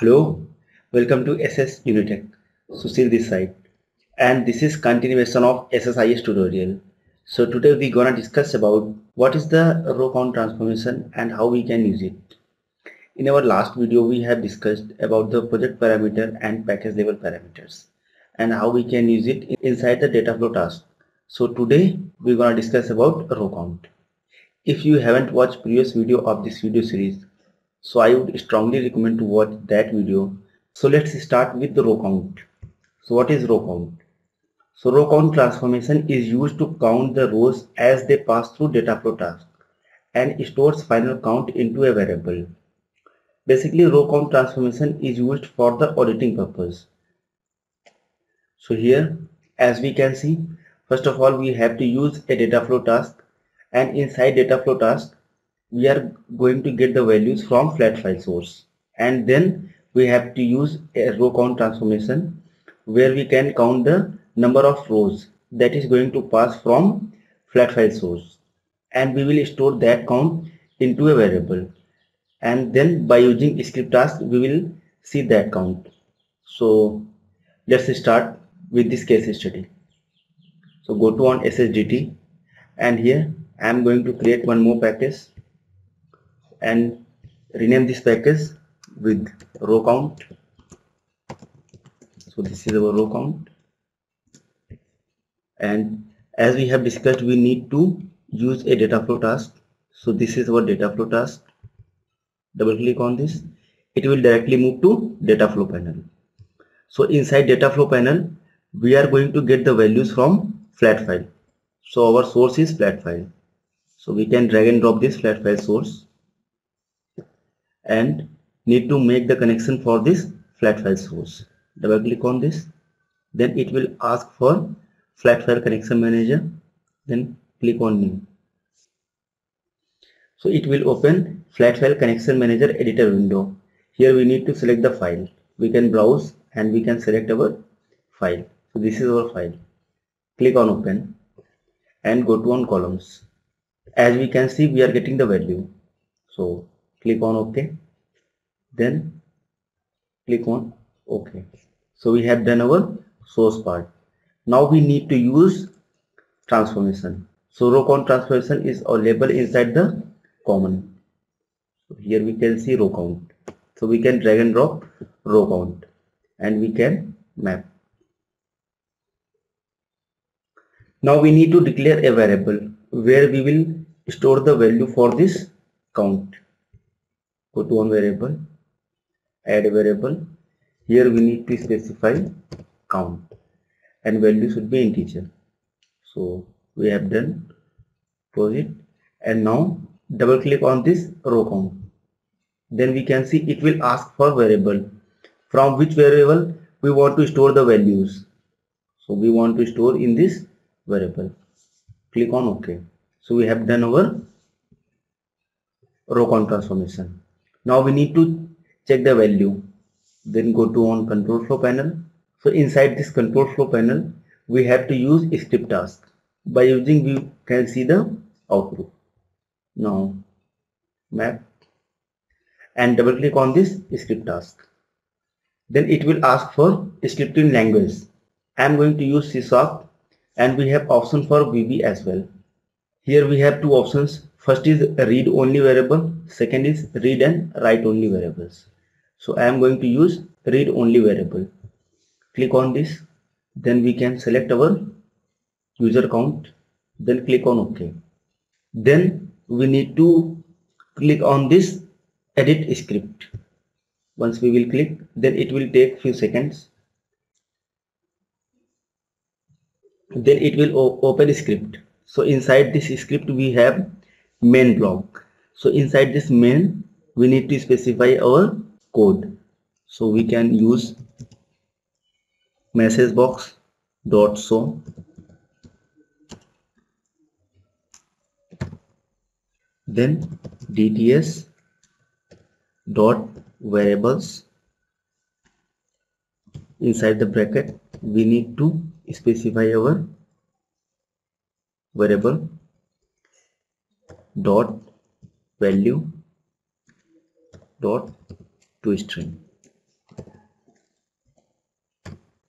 Hello, welcome to SS Unitech. Sushil this side and this is continuation of SSIS tutorial. So today we gonna discuss about what is the row count transformation and how we can use it. In our last video we have discussed about the project parameter and package level parameters and how we can use it inside the data flow task. So today we're gonna discuss about row count. If you haven't watched previous video of this video series so I would strongly recommend to watch that video. So let's start with the row count. So what is row count? So row count transformation is used to count the rows as they pass through data flow task and stores final count into a variable. Basically row count transformation is used for the auditing purpose. So here as we can see first of all we have to use a data flow task and inside data flow task we are going to get the values from flat file source. And then we have to use a row count transformation where we can count the number of rows that is going to pass from flat file source. And we will store that count into a variable. And then by using script task we will see that count. So let's start with this case study. So go to on ssdt and here i am going to create one more package and rename this package with row count. So this is our row count. And as we have discussed we need to use a data flow task. So this is our data flow task. Double click on this. It will directly move to data flow panel. So inside data flow panel we are going to get the values from flat file. So our source is flat file. So we can drag and drop this flat file source and need to make the connection for this flat file source. Double click on this. Then it will ask for flat file connection manager. Then click on new. So it will open flat file connection manager editor window. Here we need to select the file. We can browse and we can select our file. So this is our file. Click on open and go to on columns. As we can see we are getting the value. So click on ok then click on ok so we have done our source part. Now we need to use transformation. So row count transformation is available inside the common. So here we can see row count. So we can drag and drop row count and we can map. Now we need to declare a variable where we will store the value for this count go to one variable add a variable. Here we need to specify count and value should be integer. So we have done close it and now double click on this row count. Then we can see it will ask for variable. From which variable we want to store the values? So we want to store in this variable. Click on ok. So we have done our row count transformation now we need to check the value then go to on control flow panel. So inside this control flow panel we have to use script task. By using we can see the output. Now map and double click on this script task. Then it will ask for scripting language. I am going to use c and we have option for vb as well. Here we have two options. First is read only variable second is read and write only variables. So i am going to use read only variable. Click on this. Then we can select our user count. Then click on ok. Then we need to click on this edit script. Once we will click then it will take few seconds. Then it will open script. So inside this script we have main block so inside this main we need to specify our code. So we can use message box dot show then dts dot variables. Inside the bracket we need to specify our variable dot value dot to string.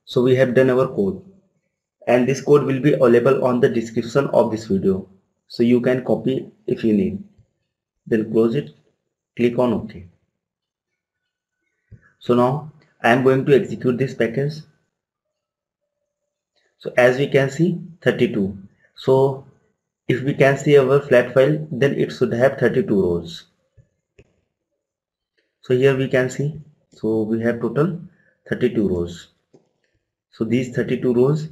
So we have done our code and this code will be available on the description of this video. So you can copy if you need. Then close it click on ok. So now I am going to execute this package. So as we can see 32 so if we can see our flat file then it should have 32 rows. So here we can see. So we have total 32 rows. So these 32 rows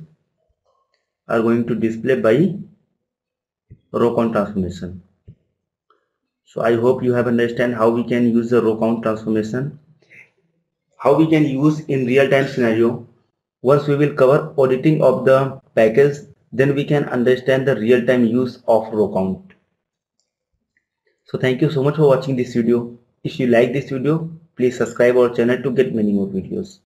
are going to display by row count transformation. So i hope you have understand how we can use the row count transformation. How we can use in real-time scenario. Once we will cover auditing of the package then we can understand the real-time use of row count. So thank you so much for watching this video. If you like this video please subscribe our channel to get many more videos